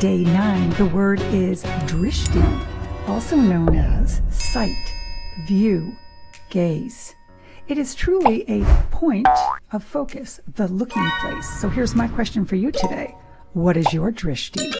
Day 9, the word is drishti, also known as sight, view, gaze. It is truly a point of focus, the looking place. So here's my question for you today What is your drishti?